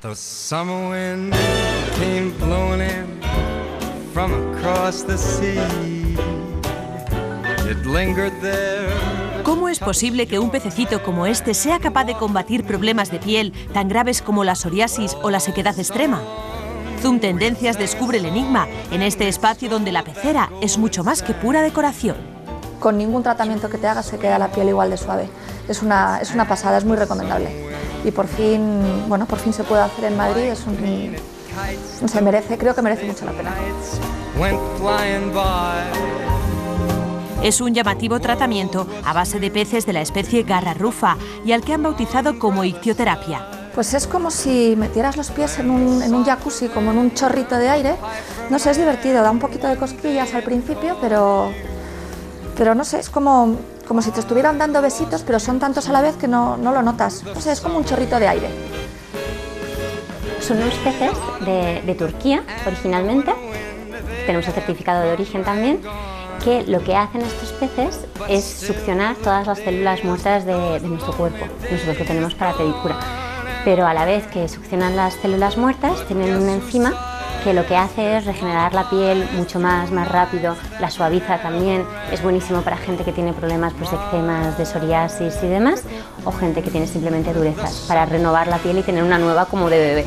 The summer wind came blowing in from across the sea. It lingered there. ¿Cómo es posible que un pececito como este sea capaz de combatir problemas de piel tan graves como la psoriasis o la sequedad extrema? Zoom Tendencias descubre el enigma en este espacio donde la pecera es mucho más que pura decoración. Con ningún tratamiento que te hagas se queda la piel igual de suave. Es una, es una pasada, es muy recomendable. Y por fin, bueno, por fin se puede hacer en Madrid, es un, se merece, creo que merece mucho la pena. Es un llamativo tratamiento a base de peces de la especie garra rufa y al que han bautizado como ictioterapia. Pues es como si metieras los pies en un, en un jacuzzi, como en un chorrito de aire. No sé, es divertido, da un poquito de cosquillas al principio, pero, pero no sé, es como, como si te estuvieran dando besitos, pero son tantos a la vez que no, no lo notas. No sé, es como un chorrito de aire. Son unos peces de, de Turquía originalmente, tenemos el certificado de origen también, que lo que hacen estos peces es succionar todas las células muertas de, de nuestro cuerpo, nosotros que tenemos para pedicura. Pero a la vez que succionan las células muertas, tienen una enzima que lo que hace es regenerar la piel mucho más, más rápido, la suaviza también, es buenísimo para gente que tiene problemas pues, de eczemas, de psoriasis y demás, o gente que tiene simplemente durezas, para renovar la piel y tener una nueva como de bebé.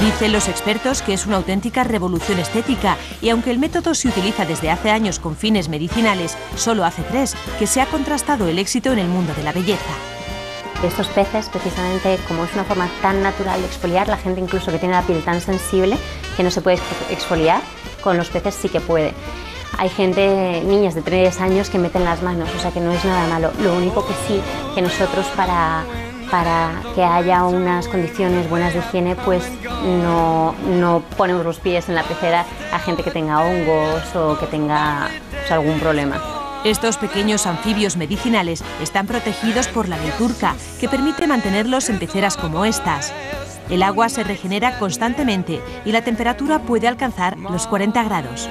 Dicen los expertos que es una auténtica revolución estética y aunque el método se utiliza desde hace años con fines medicinales, solo hace tres que se ha contrastado el éxito en el mundo de la belleza. Estos peces, precisamente como es una forma tan natural de exfoliar, la gente incluso que tiene la piel tan sensible que no se puede exfoliar, con los peces sí que puede. Hay gente, niñas de 3 años, que meten las manos, o sea que no es nada malo. Lo único que sí, que nosotros para, para que haya unas condiciones buenas de higiene, pues no, no ponemos los pies en la pecera a gente que tenga hongos o que tenga pues, algún problema. Estos pequeños anfibios medicinales están protegidos por la ley turca, que permite mantenerlos en peceras como estas. El agua se regenera constantemente y la temperatura puede alcanzar los 40 grados.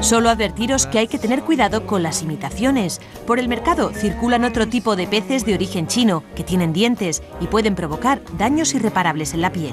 Solo advertiros que hay que tener cuidado con las imitaciones. Por el mercado circulan otro tipo de peces de origen chino que tienen dientes y pueden provocar daños irreparables en la piel.